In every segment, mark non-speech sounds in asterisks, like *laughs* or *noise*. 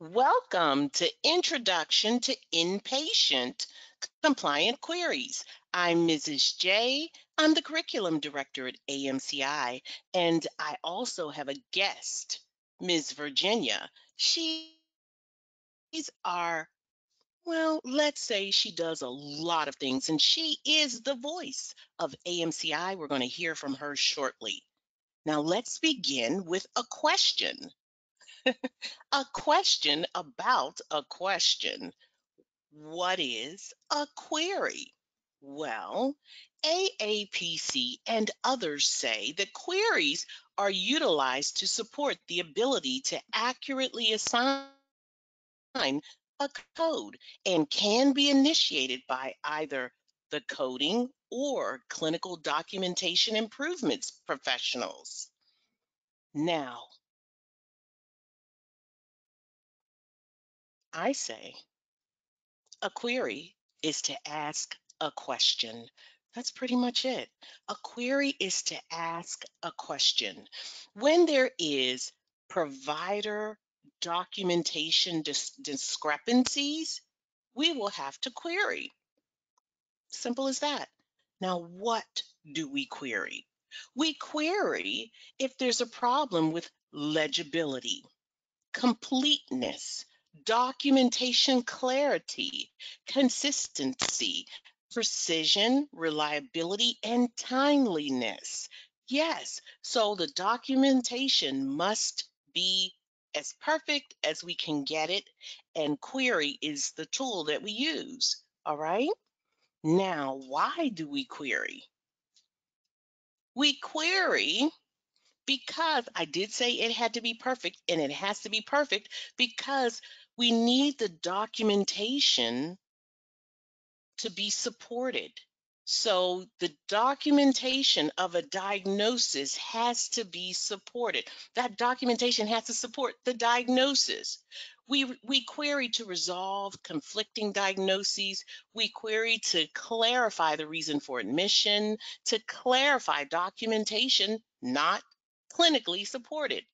Welcome to Introduction to Inpatient Compliant Queries. I'm Mrs. J. I'm the Curriculum Director at AMCI, and I also have a guest, Ms. Virginia. She's our, well, let's say she does a lot of things, and she is the voice of AMCI. We're going to hear from her shortly. Now, let's begin with a question *laughs* a question about a question. What is a query? Well, AAPC and others say that queries are utilized to support the ability to accurately assign a code and can be initiated by either the coding or clinical documentation improvements professionals. Now, I say a query is to ask a question. That's pretty much it. A query is to ask a question. When there is provider documentation dis discrepancies, we will have to query. Simple as that. Now, what do we query? We query if there's a problem with legibility, completeness, documentation clarity, consistency, precision, reliability, and timeliness. Yes, so the documentation must be as perfect as we can get it, and query is the tool that we use. All right. Now, why do we query? We query because I did say it had to be perfect, and it has to be perfect because we need the documentation to be supported. So the documentation of a diagnosis has to be supported. That documentation has to support the diagnosis. We, we query to resolve conflicting diagnoses. We query to clarify the reason for admission, to clarify documentation, not clinically supported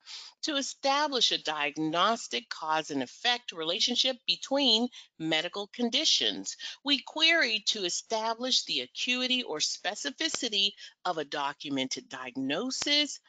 to establish a diagnostic cause and effect relationship between medical conditions. We query to establish the acuity or specificity of a documented diagnosis,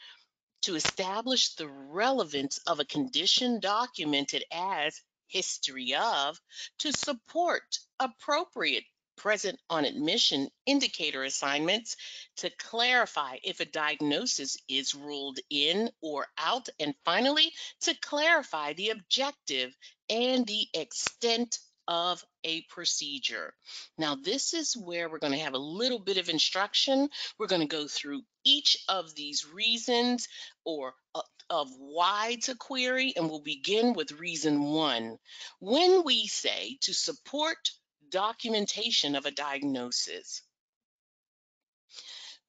to establish the relevance of a condition documented as history of, to support appropriate present on admission indicator assignments to clarify if a diagnosis is ruled in or out, and finally, to clarify the objective and the extent of a procedure. Now, this is where we're going to have a little bit of instruction. We're going to go through each of these reasons or uh, of why to query, and we'll begin with reason one. When we say to support documentation of a diagnosis.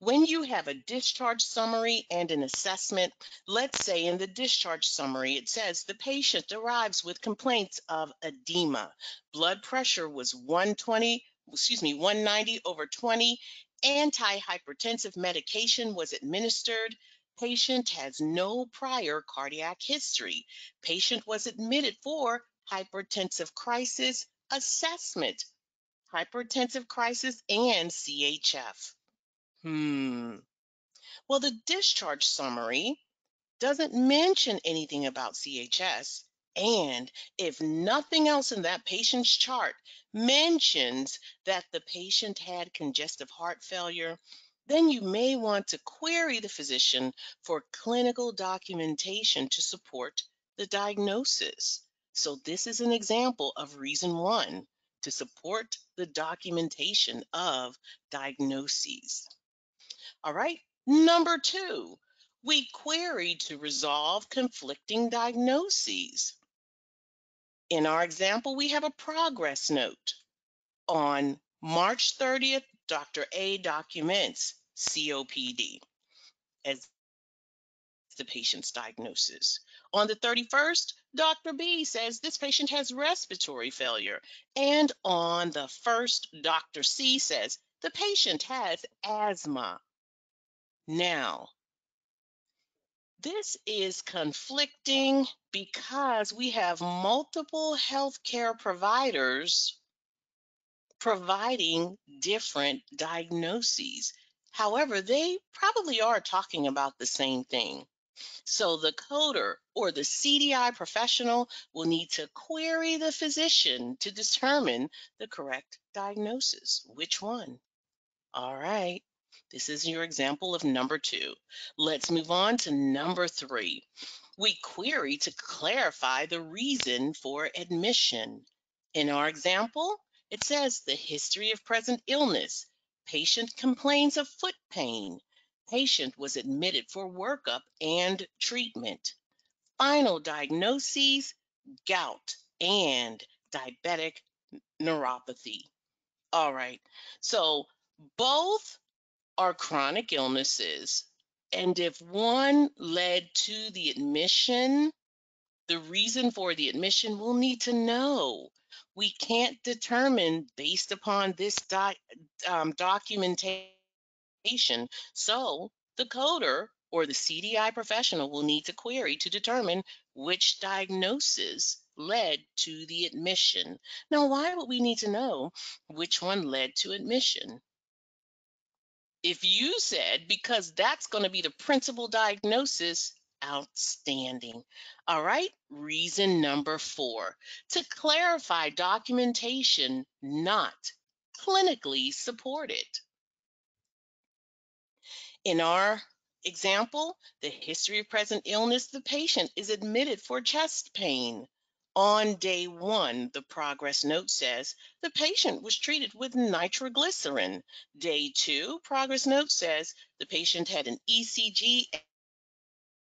When you have a discharge summary and an assessment, let's say in the discharge summary, it says the patient arrives with complaints of edema. Blood pressure was 120, excuse me, 190 over 20. Antihypertensive medication was administered. Patient has no prior cardiac history. Patient was admitted for hypertensive crisis assessment, hypertensive crisis, and CHF. Hmm. Well, the discharge summary doesn't mention anything about CHF. And if nothing else in that patient's chart mentions that the patient had congestive heart failure, then you may want to query the physician for clinical documentation to support the diagnosis. So this is an example of reason one, to support the documentation of diagnoses. All right, number two, we query to resolve conflicting diagnoses. In our example, we have a progress note. On March 30th, Dr. A documents COPD as the patient's diagnosis. On the 31st, Dr. B says this patient has respiratory failure. And on the 1st, Dr. C says the patient has asthma. Now, This is conflicting because we have multiple healthcare providers providing different diagnoses. However, they probably are talking about the same thing. So the coder or the CDI professional will need to query the physician to determine the correct diagnosis. Which one? All right. This is your example of number two. Let's move on to number three. We query to clarify the reason for admission. In our example, it says the history of present illness. Patient complains of foot pain. Patient was admitted for workup and treatment. Final diagnoses, gout and diabetic neuropathy. All right. So both are chronic illnesses. And if one led to the admission, the reason for the admission, we'll need to know. We can't determine based upon this doc, um, documentation. So the coder or the CDI professional will need to query to determine which diagnosis led to the admission. Now, why would we need to know which one led to admission? If you said, because that's going to be the principal diagnosis, outstanding. All right, reason number four to clarify documentation not clinically supported. In our example, the history of present illness, the patient is admitted for chest pain. On day one, the progress note says the patient was treated with nitroglycerin. Day two, progress note says the patient had an ECG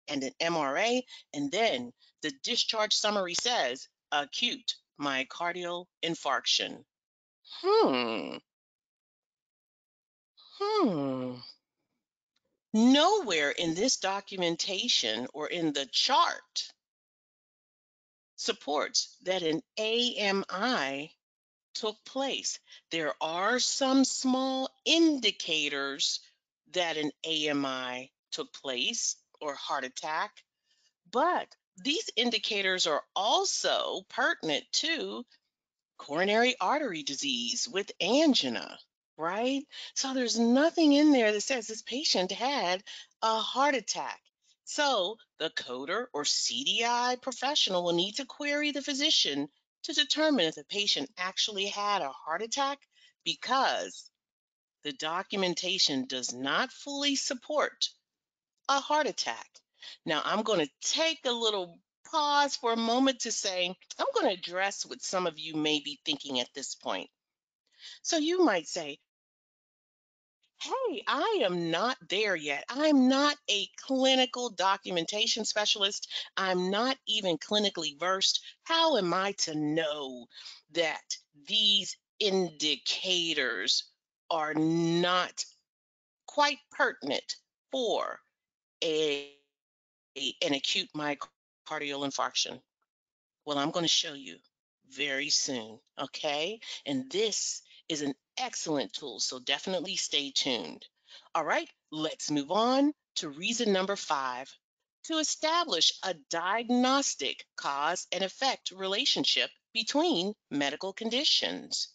and an MRA. And then the discharge summary says acute myocardial infarction. Hmm. Hmm. Nowhere in this documentation or in the chart supports that an AMI took place. There are some small indicators that an AMI took place or heart attack, but these indicators are also pertinent to coronary artery disease with angina, right? So there's nothing in there that says this patient had a heart attack. So the coder or CDI professional will need to query the physician to determine if the patient actually had a heart attack because the documentation does not fully support a heart attack. Now, I'm going to take a little pause for a moment to say, I'm going to address what some of you may be thinking at this point. So you might say, Hey, I am not there yet. I'm not a clinical documentation specialist. I'm not even clinically versed. How am I to know that these indicators are not quite pertinent for a, a- an acute myocardial infarction? Well, I'm going to show you very soon, okay? And this is an excellent tool, so definitely stay tuned. All right, let's move on to reason number five. To establish a diagnostic cause and effect relationship between medical conditions.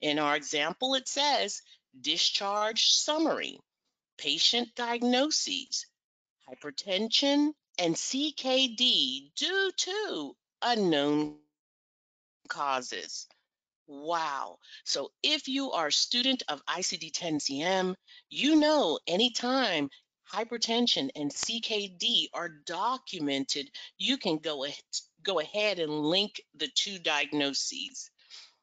In our example, it says discharge summary, patient diagnoses, hypertension, and CKD due to unknown causes. Wow. So if you are a student of ICD-10-CM, you know anytime hypertension and CKD are documented, you can go go ahead and link the two diagnoses.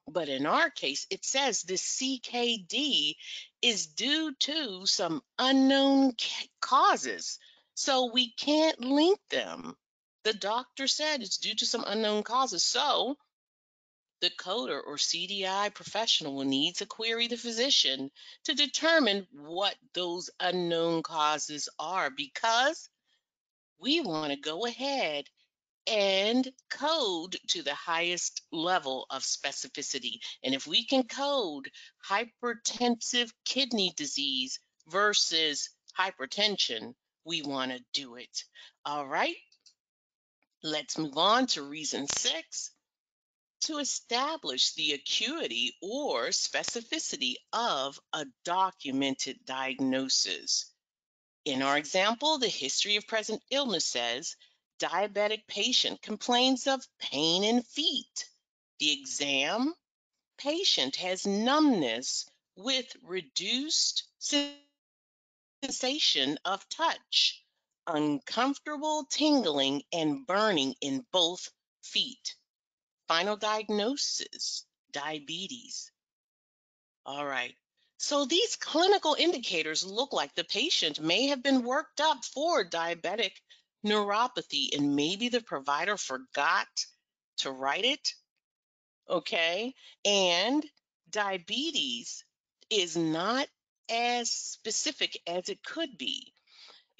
But in our case, it says the CKD is due to some unknown causes. So we can't link them. The doctor said it's due to some unknown causes. So the coder or CDI professional will need to query the physician to determine what those unknown causes are because we want to go ahead and code to the highest level of specificity. And if we can code hypertensive kidney disease versus hypertension, we want to do it. All right, let's move on to reason six to establish the acuity or specificity of a documented diagnosis. In our example, the history of present illness says diabetic patient complains of pain in feet. The exam patient has numbness with reduced sensation of touch, uncomfortable tingling and burning in both feet. Final diagnosis, diabetes. All right. So these clinical indicators look like the patient may have been worked up for diabetic neuropathy and maybe the provider forgot to write it. Okay. And diabetes is not as specific as it could be.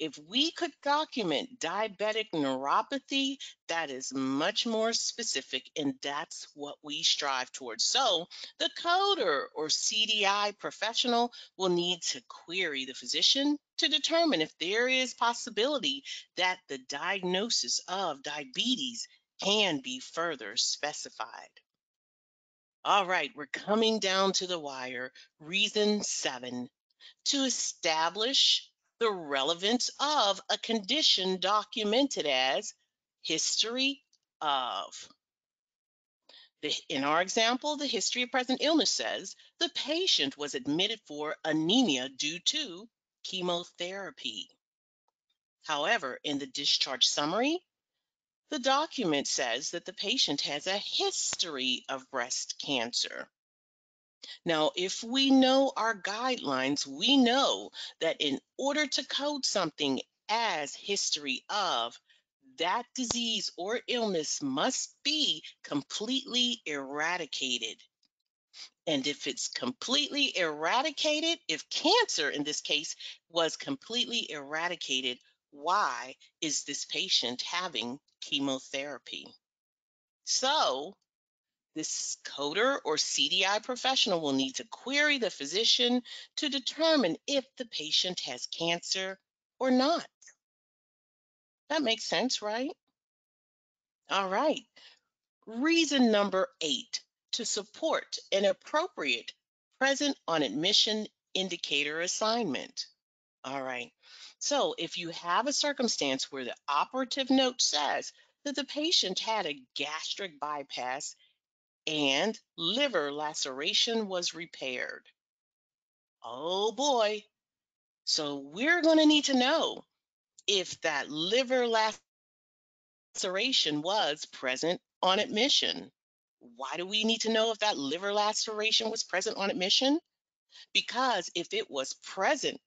If we could document diabetic neuropathy, that is much more specific, and that's what we strive towards. So, the coder or CDI professional will need to query the physician to determine if there is possibility that the diagnosis of diabetes can be further specified. All right, we're coming down to the wire. Reason seven to establish the relevance of a condition documented as history of. The, in our example, the history of present illness says the patient was admitted for anemia due to chemotherapy. However, in the discharge summary, the document says that the patient has a history of breast cancer. Now, if we know our guidelines, we know that in order to code something as history of, that disease or illness must be completely eradicated. And if it's completely eradicated, if cancer in this case was completely eradicated, why is this patient having chemotherapy? So this coder or CDI professional will need to query the physician to determine if the patient has cancer or not. That makes sense, right? All right. Reason number eight to support an appropriate present on admission indicator assignment. All right. So if you have a circumstance where the operative note says that the patient had a gastric bypass and liver laceration was repaired. Oh boy. So we're going to need to know if that liver laceration was present on admission. Why do we need to know if that liver laceration was present on admission? Because if it was present,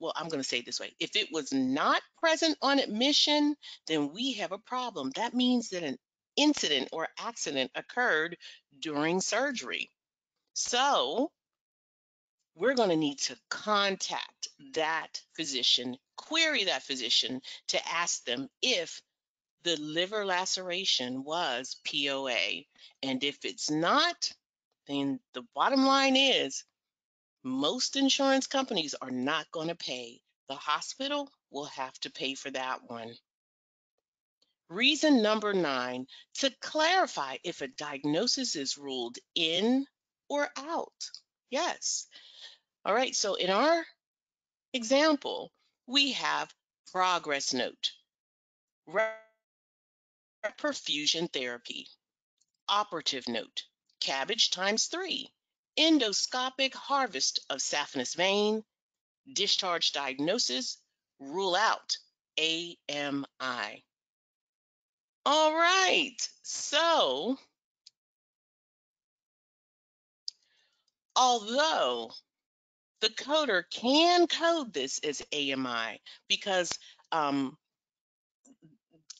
well, I'm going to say it this way if it was not present on admission, then we have a problem. That means that an incident or accident occurred during surgery. So we're going to need to contact that physician, query that physician to ask them if the liver laceration was POA. And if it's not, then the bottom line is most insurance companies are not going to pay. The hospital will have to pay for that one. Reason number nine, to clarify if a diagnosis is ruled in or out. Yes. All right, so in our example, we have progress note, perfusion therapy, operative note, CABG times three, endoscopic harvest of saphenous vein, discharge diagnosis, rule out. AMI. All right. So, although the coder can code this as AMI because um,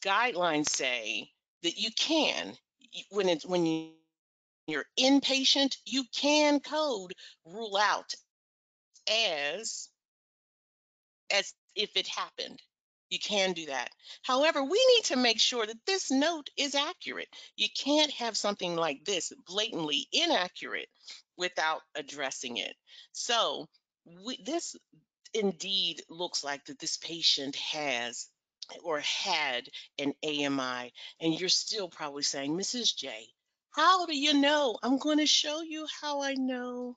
guidelines say that you can when it's when you you're inpatient, you can code rule out as as if it happened. You can do that. However, we need to make sure that this note is accurate. You can't have something like this blatantly inaccurate without addressing it. So we, this indeed looks like that this patient has or had an AMI, and you're still probably saying, Mrs. J, how do you know? I'm going to show you how I know.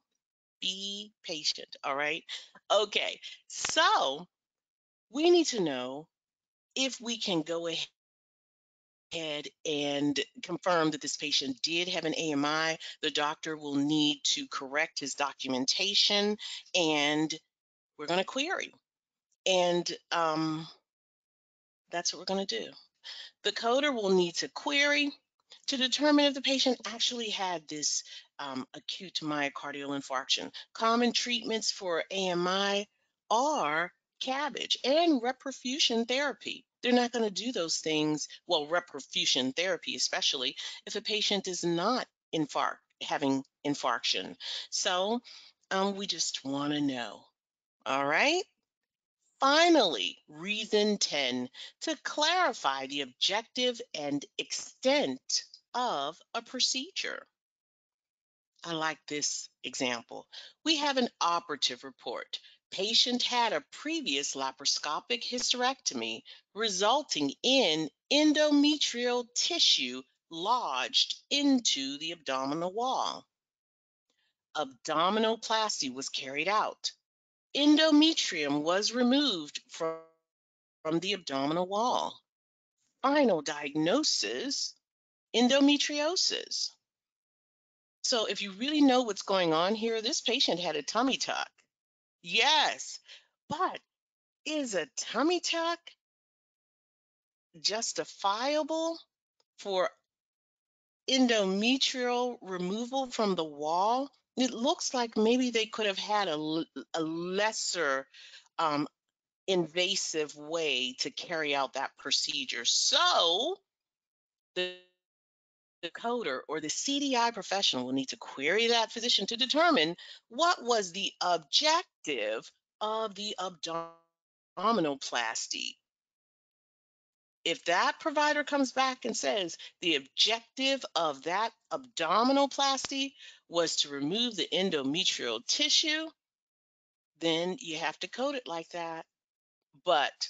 Be patient, all right? Okay, so we need to know if we can go ahead and confirm that this patient did have an AMI, the doctor will need to correct his documentation and we're going to query. And um, that's what we're going to do. The coder will need to query to determine if the patient actually had this um, acute myocardial infarction. Common treatments for AMI are CABG and reperfusion therapy. They're not going to do those things, well, reperfusion therapy, especially if a patient is not infarct, having infarction. So um, we just want to know. All right. Finally, reason 10 to clarify the objective and extent of a procedure. I like this example. We have an operative report. Patient had a previous laparoscopic hysterectomy resulting in endometrial tissue lodged into the abdominal wall. Abdominoplasty was carried out endometrium was removed from, from the abdominal wall. Final diagnosis endometriosis. So, if you really know what's going on here, this patient had a tummy tuck. Yes, but is a tummy tuck justifiable for endometrial removal from the wall? it looks like maybe they could have had a, a lesser um, invasive way to carry out that procedure. So the, the coder or the CDI professional will need to query that physician to determine what was the objective of the abdominoplasty. If that provider comes back and says the objective of that abdominoplasty was to remove the endometrial tissue, then you have to code it like that. But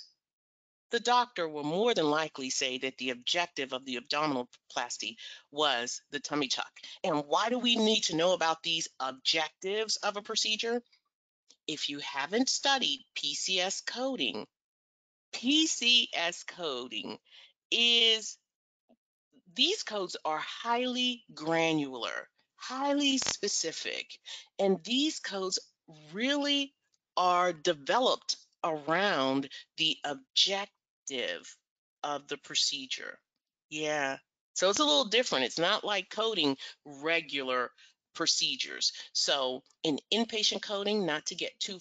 the doctor will more than likely say that the objective of the abdominal abdominoplasty was the tummy tuck. And why do we need to know about these objectives of a procedure? If you haven't studied PCS coding, PCS coding is these codes are highly granular, highly specific, and these codes really are developed around the objective of the procedure. Yeah. So it's a little different. It's not like coding regular procedures. So in inpatient coding, not to get too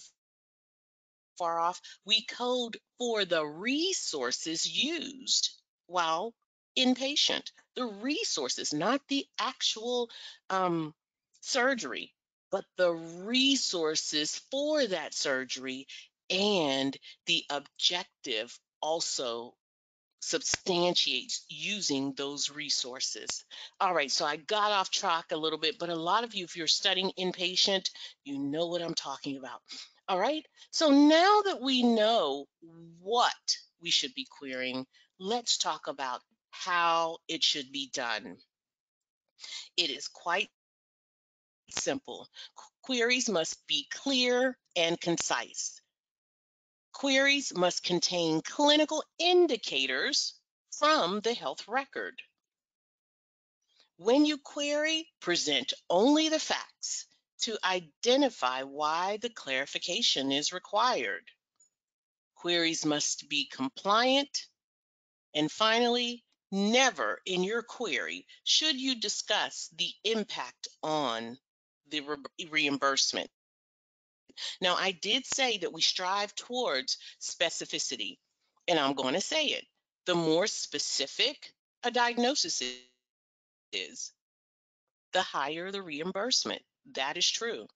far off, we code for the resources used while inpatient. The resources, not the actual um, surgery, but the resources for that surgery and the objective also substantiates using those resources. All right, so I got off track a little bit, but a lot of you, if you're studying inpatient, you know what I'm talking about. All right, so now that we know what we should be querying, let's talk about how it should be done. It is quite simple. Queries must be clear and concise. Queries must contain clinical indicators from the health record. When you query, present only the facts to identify why the clarification is required. Queries must be compliant. And finally, never in your query should you discuss the impact on the re reimbursement. Now, I did say that we strive towards specificity, and I'm going to say it. The more specific a diagnosis is, the higher the reimbursement. That is true.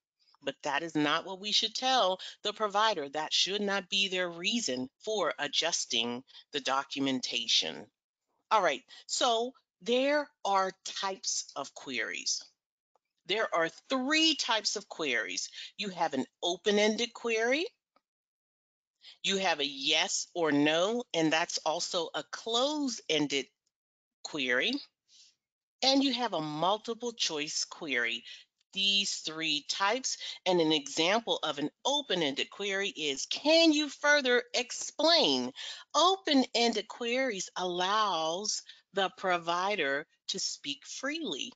But that is not what we should tell the provider. That should not be their reason for adjusting the documentation. All right, so there are types of queries. There are three types of queries. You have an open-ended query, You have a yes or no, and that's also a closed-ended query. And you have a multiple choice query. These three types, and an example of an open-ended query is, can you further explain? Open-ended queries allows the provider to speak freely.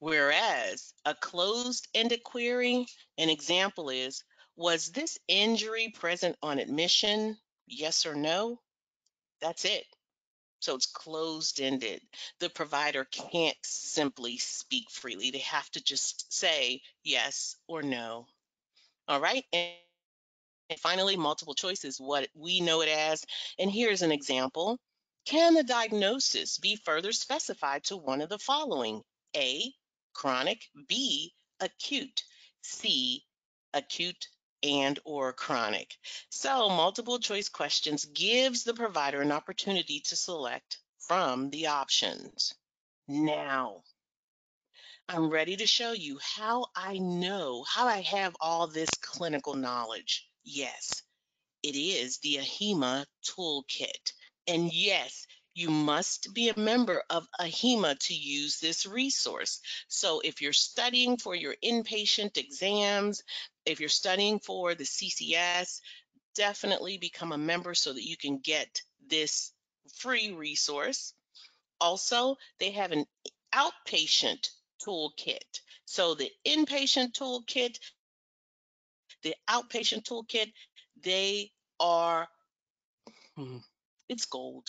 Whereas a closed-ended query, an example is, was this injury present on admission? Yes or no? That's it. So it's closed-ended. The provider can't simply speak freely. They have to just say yes or no. All right. And finally, multiple choice is what we know it as. And here's an example. Can the diagnosis be further specified to one of the following? A, chronic, B, acute, C, acute and or chronic. So multiple choice questions gives the provider an opportunity to select from the options. Now, I'm ready to show you how I know, how I have all this clinical knowledge. Yes, it is the AHIMA toolkit. And yes, you must be a member of AHIMA to use this resource. So if you're studying for your inpatient exams, if you're studying for the CCS, definitely become a member so that you can get this free resource. Also, they have an outpatient toolkit. So the inpatient toolkit, the outpatient toolkit, they are, hmm, it's gold.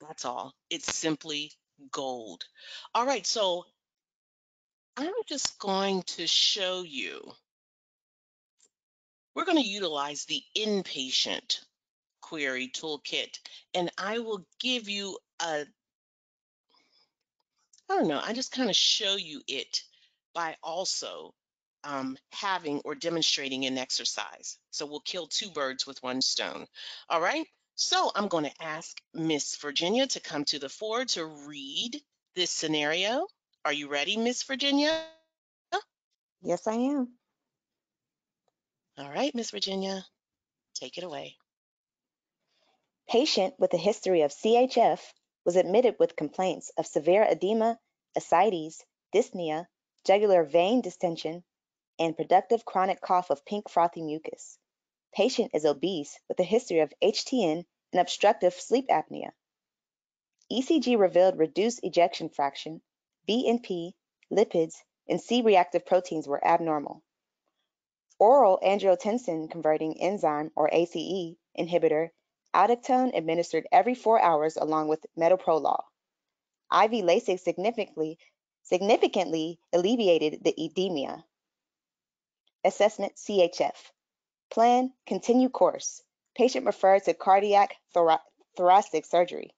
That's all. It's simply gold. All right, so I'm just going to show you, we're going to utilize the inpatient query toolkit, and I will give you a I don't know, I just kind of show you it by also um, having or demonstrating an exercise. So we'll kill two birds with one stone. All right. So I'm going to ask Miss Virginia to come to the fore to read this scenario. Are you ready, Miss Virginia? Yes, I am. All right, Miss Virginia, take it away. Patient with a history of CHF was admitted with complaints of severe edema, ascites, dyspnea, jugular vein distension, and productive chronic cough of pink frothy mucus. Patient is obese with a history of HTN and obstructive sleep apnea. ECG revealed reduced ejection fraction, BNP, lipids, and C-reactive proteins were abnormal. Oral angiotensin converting enzyme, or ACE, inhibitor Aldactone administered every four hours along with metoprolol. IV Lasix significantly, significantly alleviated the edema. Assessment CHF. Plan, continue course. Patient referred to cardiac thora thoracic surgery.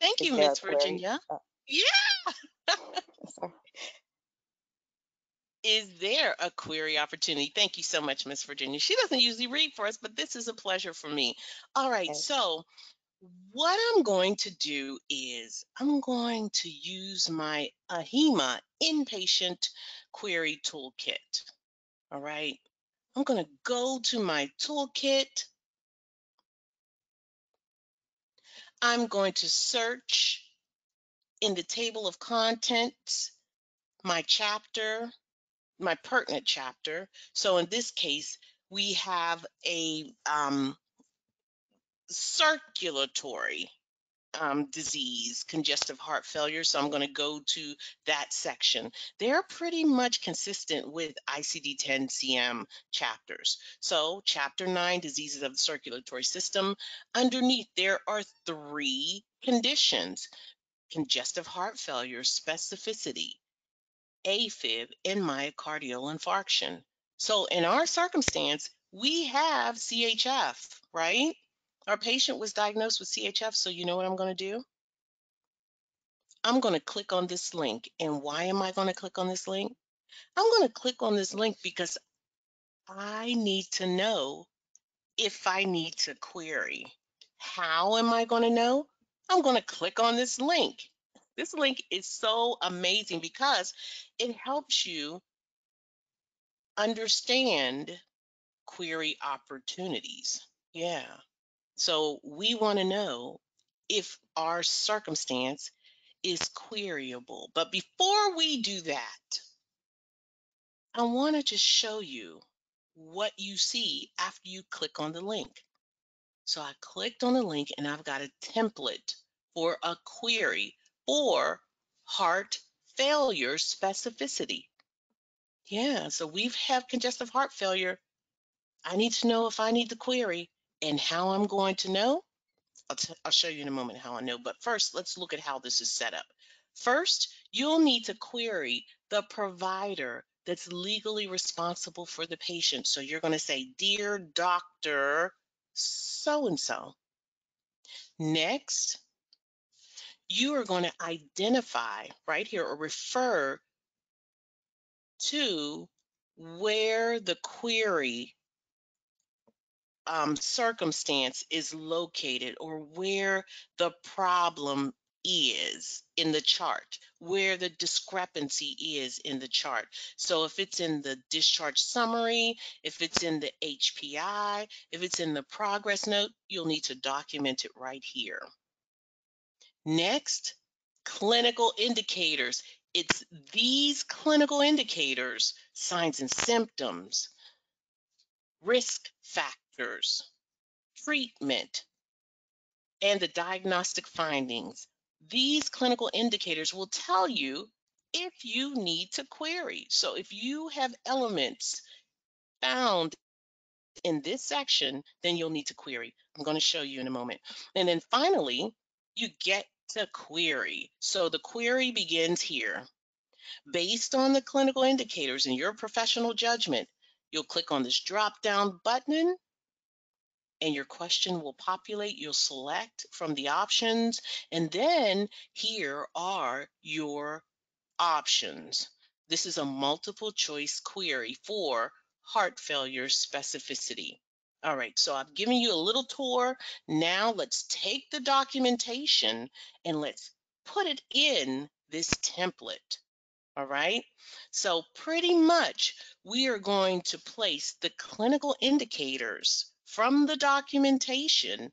Thank Is you, Miss? Virginia. Oh, Yeah. *laughs* sorry. Is there a query opportunity? Thank you so much, Miss Virginia. She doesn't usually read for us, but this is a pleasure for me. All right, so what I'm going to do is I'm going to use my AHIMA inpatient query toolkit. All right, I'm going to go to my toolkit. I'm going to search in the table of contents my chapter, my pertinent chapter. So in this case, we have a um, circulatory um, disease, congestive heart failure. So I'm going to go to that section. They're pretty much consistent with ICD 10 CM chapters. So, chapter nine, diseases of the circulatory system. Underneath, there are three conditions congestive heart failure, specificity, AFib, and myocardial infarction. So, in our circumstance, we have CHF, right? Our patient was diagnosed with CHF, so you know what I'm going to do? I'm going to click on this link. And why am I going to click on this link? I'm going to click on this link because I need to know if I need to query. How am I going to know? I'm going to click on this link. This link is so amazing because it helps you understand query opportunities. Yeah. So we want to know if our circumstance is queryable. But before we do that, I want to just show you what you see after you click on the link. So I clicked on the link and I've got a template for a query for heart failure specificity. Yeah, so we have congestive heart failure. I need to know if I need the query and how I'm going to know. I'll, I'll show you in a moment how I know, but first let's look at how this is set up. First, you'll need to query the provider that's legally responsible for the patient. So you're going to say, Dear Doctor so and so. Next, you are going to identify right here or refer to where the query um, circumstance is located or where the problem is in the chart, where the discrepancy is in the chart. So if it's in the discharge summary, if it's in the HPI, if it's in the progress note, you'll need to document it right here. Next, clinical indicators. It's these clinical indicators, signs and symptoms, risk factors, treatment, and the diagnostic findings. These clinical indicators will tell you if you need to query. So if you have elements found in this section, then you'll need to query. I'm going to show you in a moment. And then finally, you get to query. So the query begins here. Based on the clinical indicators and your professional judgment, you'll click on this drop down button and your question will populate. You'll select from the options, and then here are your options. This is a multiple choice query for heart failure specificity. All right, so I've given you a little tour. Now let's take the documentation and let's put it in this template. All right, so pretty much we are going to place the clinical indicators from the documentation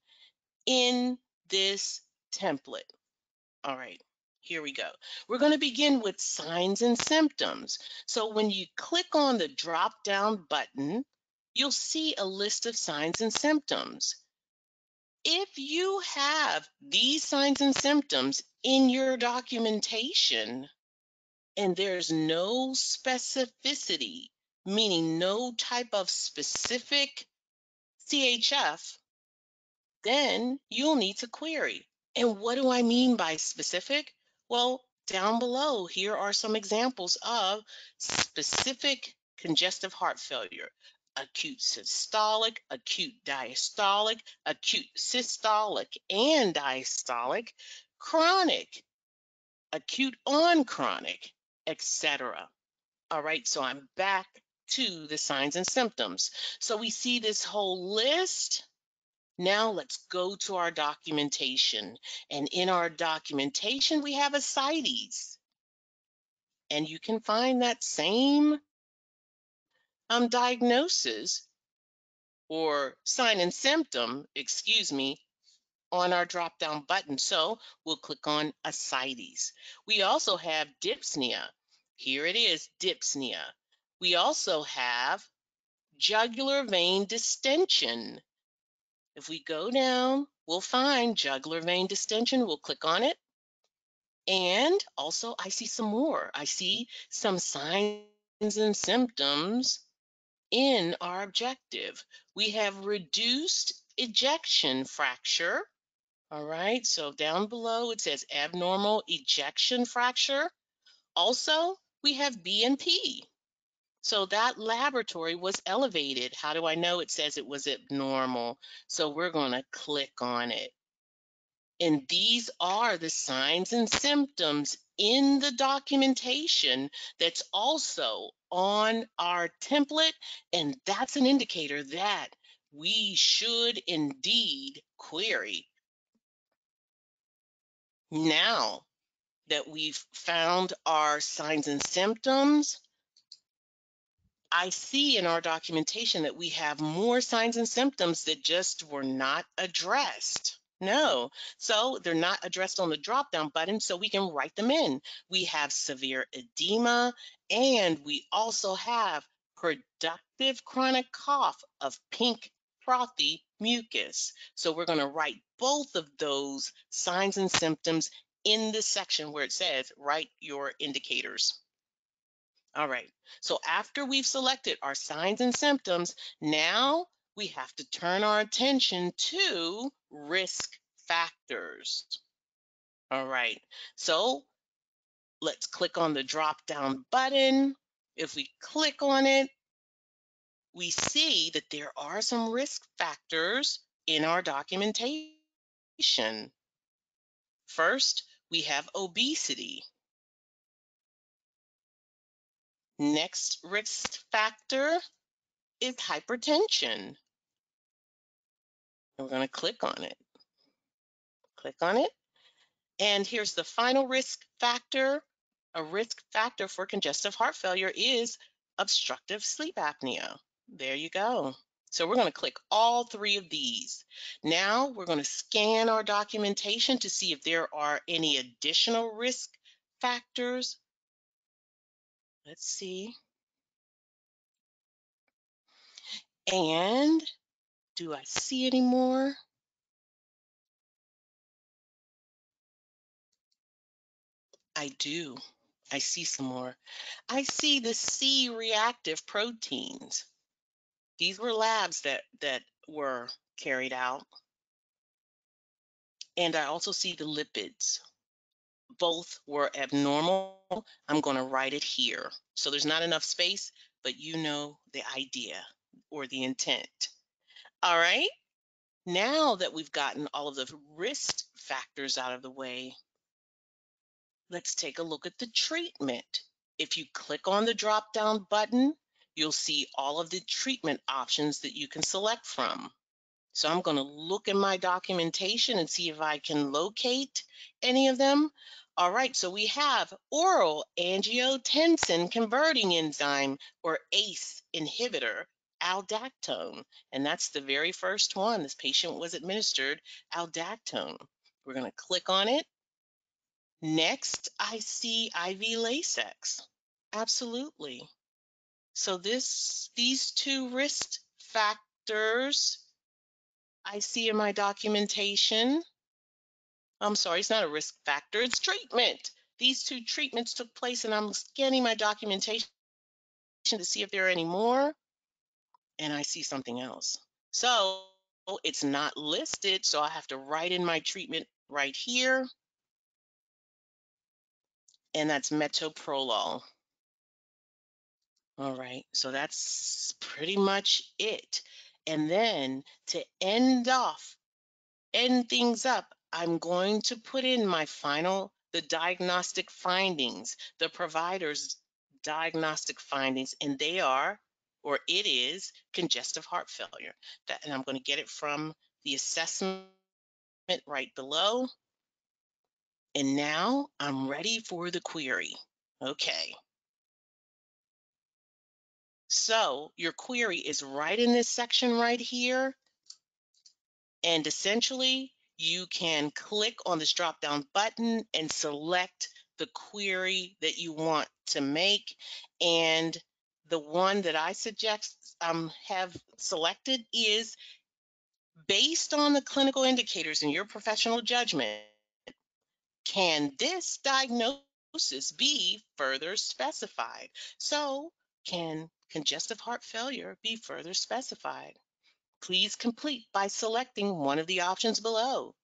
in this template. All right, here we go. We're going to begin with signs and symptoms. So when you click on the drop down button, you'll see a list of signs and symptoms. If you have these signs and symptoms in your documentation, and there's no specificity, meaning no type of specific CHF, then you'll need to query. And what do I mean by specific? Well, down below, here are some examples of specific congestive heart failure. Acute systolic, acute diastolic, acute systolic and diastolic, chronic, acute on chronic, etc. All right, so I'm back to the signs and symptoms. So we see this whole list. Now let's go to our documentation. And in our documentation, we have ascites. And you can find that same um, diagnosis or sign and symptom, excuse me, on our drop down button. So we'll click on ascites. We also have dyspnea. Here it is, dyspnea. We also have jugular vein distension. If we go down, we'll find jugular vein distension. We'll click on it. And also, I see some more. I see some signs and symptoms in our objective. We have reduced ejection fracture. All right, so down below it says abnormal ejection fracture. Also, we have BNP. So that laboratory was elevated. How do I know it says it was abnormal? So we're going to click on it. And these are the signs and symptoms in the documentation that's also on our template. And that's an indicator that we should indeed query. Now that we've found our signs and symptoms, I see in our documentation that we have more signs and symptoms that just were not addressed. No, so they're not addressed on the drop down button, so we can write them in. We have severe edema, and we also have productive chronic cough of pink frothy mucus. So we're going to write both of those signs and symptoms in this section where it says write your indicators. All right, so after we've selected our signs and symptoms, now we have to turn our attention to risk factors. All right, so let's click on the drop down button. If we click on it, we see that there are some risk factors in our documentation. First, we have obesity. Next risk factor is hypertension. we're going to click on it. Click on it. And here's the final risk factor. A risk factor for congestive heart failure is obstructive sleep apnea. There you go. So we're going to click all three of these. Now we're going to scan our documentation to see if there are any additional risk factors Let's see. And do I see any more? I do. I see some more. I see the C reactive proteins. These were labs that that were carried out. And I also see the lipids both were abnormal, I'm going to write it here. So there's not enough space, but you know the idea or the intent. All right. Now that we've gotten all of the risk factors out of the way, let's take a look at the treatment. If you click on the drop down button, you'll see all of the treatment options that you can select from. So I'm going to look in my documentation and see if I can locate any of them. All right, so we have oral angiotensin converting enzyme or ACE inhibitor, aldactone, and that's the very first one. This patient was administered aldactone. We're going to click on it. Next, I see IV Lasix. Absolutely. So this, these two risk factors I see in my documentation. I'm sorry, it's not a risk factor, it's treatment. These two treatments took place and I'm scanning my documentation to see if there are any more. And I see something else. So it's not listed, so I have to write in my treatment right here. And that's metoprolol. All right, so that's pretty much it. And then to end off, end things up, I'm going to put in my final, the diagnostic findings, the provider's diagnostic findings, and they are, or it is, congestive heart failure. That, and I'm going to get it from the assessment right below. And now I'm ready for the query. Okay. So your query is right in this section right here. And essentially, you can click on this drop down button and select the query that you want to make. And the one that I suggest um, have selected is based on the clinical indicators in your professional judgment, can this diagnosis be further specified? So can congestive heart failure be further specified? Please complete by selecting one of the options below.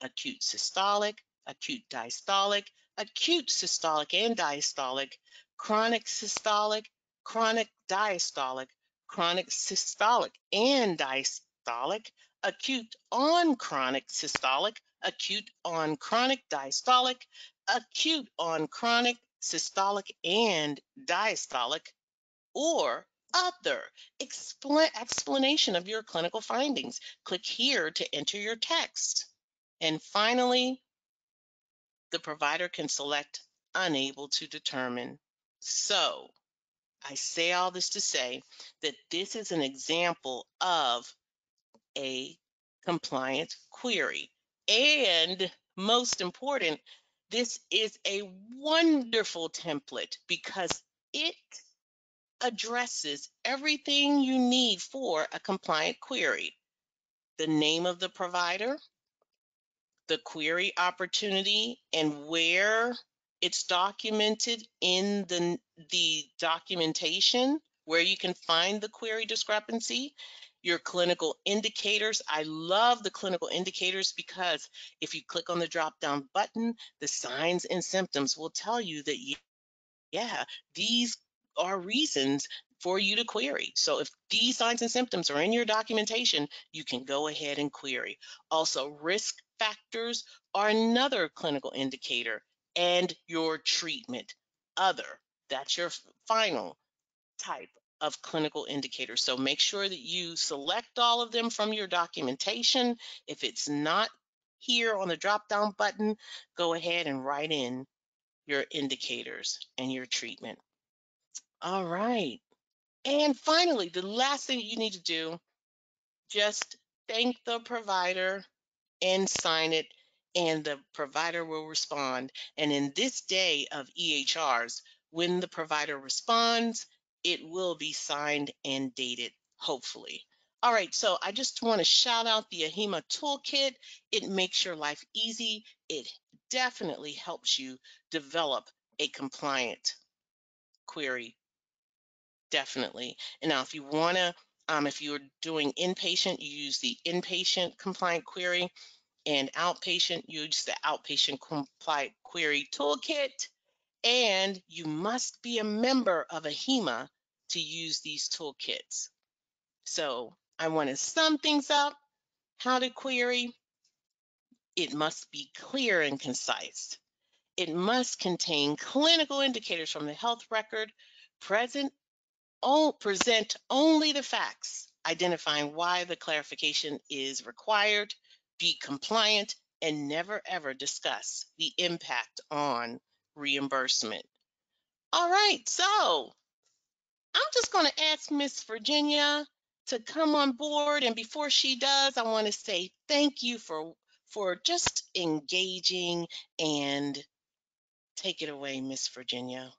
Acute systolic, acute diastolic, acute systolic and diastolic, chronic systolic, chronic diastolic, chronic systolic and diastolic, acute on chronic systolic, acute on chronic diastolic, acute on chronic systolic and diastolic, or other explanation of your clinical findings. Click here to enter your text. And finally, the provider can select unable to determine. So I say all this to say that this is an example of a compliant query. And most important, this is a wonderful template because it addresses everything you need for a compliant query. The name of the provider, the query opportunity, and where it's documented in the, the documentation, where you can find the query discrepancy, your clinical indicators. I love the clinical indicators because if you click on the drop down button, the signs and symptoms will tell you that, yeah, these are reasons for you to query. So if these signs and symptoms are in your documentation, you can go ahead and query. Also, risk factors are another clinical indicator and your treatment. Other, that's your final type of clinical indicators. So make sure that you select all of them from your documentation. If it's not here on the drop down button, go ahead and write in your indicators and your treatment. All right. And finally, the last thing you need to do, just thank the provider and sign it, and the provider will respond. And in this day of EHRs, when the provider responds, it will be signed and dated, hopefully. All right, so I just want to shout out the AHIMA Toolkit. It makes your life easy. It definitely helps you develop a compliant query definitely. And now if you want to, um, if you're doing inpatient, you use the inpatient compliant query and outpatient, use the outpatient compliant query toolkit. And you must be a member of AHIMA to use these toolkits. So I want to sum things up. How to query. It must be clear and concise. It must contain clinical indicators from the health record, present all, present only the facts, identifying why the clarification is required, be compliant, and never ever discuss the impact on reimbursement. All right, so I'm just going to ask Miss Virginia to come on board, and before she does, I want to say thank you for for just engaging and take it away, Miss Virginia.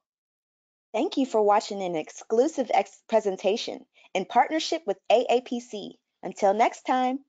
Thank you for watching an exclusive ex presentation in partnership with AAPC. Until next time.